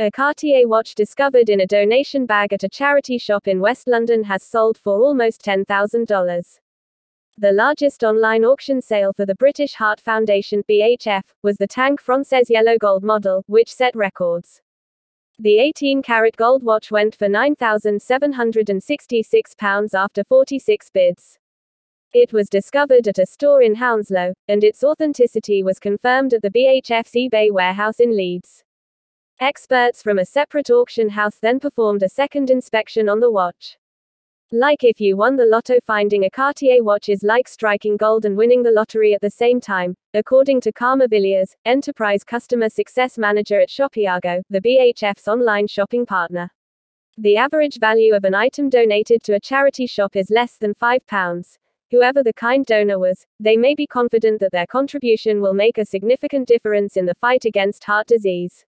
A Cartier watch discovered in a donation bag at a charity shop in West London has sold for almost $10,000. The largest online auction sale for the British Heart Foundation BHF was the Tank Francaise yellow gold model, which set records. The 18 carat gold watch went for £9,766 after 46 bids. It was discovered at a store in Hounslow, and its authenticity was confirmed at the BHF's eBay warehouse in Leeds. Experts from a separate auction house then performed a second inspection on the watch. Like if you won the lotto, finding a Cartier watch is like striking gold and winning the lottery at the same time, according to Karma Villiers, Enterprise Customer Success Manager at Shopiago, the BHF's online shopping partner. The average value of an item donated to a charity shop is less than £5. Whoever the kind donor was, they may be confident that their contribution will make a significant difference in the fight against heart disease.